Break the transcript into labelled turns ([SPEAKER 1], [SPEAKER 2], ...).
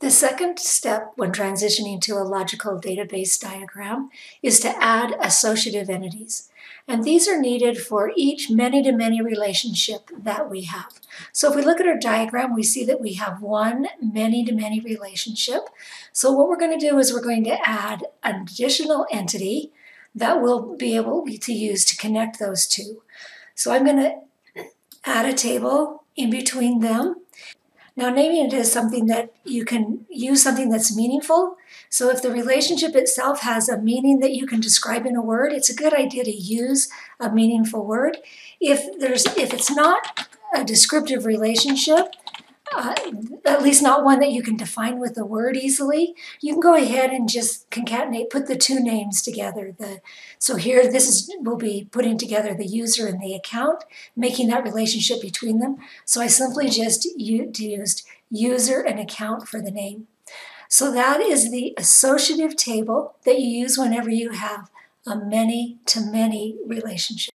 [SPEAKER 1] The second step when transitioning to a logical database diagram is to add associative entities. And these are needed for each many-to-many relationship that we have. So if we look at our diagram, we see that we have one many-to-many relationship. So what we're going to do is we're going to add an additional entity that we'll be able to use to connect those two. So I'm going to add a table in between them. Now, naming it is something that you can use something that's meaningful. So, if the relationship itself has a meaning that you can describe in a word, it's a good idea to use a meaningful word. If there's if it's not a descriptive relationship, uh, at least not one that you can define with a word easily, you can go ahead and just concatenate, put the two names together. The, so here, this is will be putting together the user and the account, making that relationship between them. So I simply just used user and account for the name. So that is the associative table that you use whenever you have a many-to-many relationship.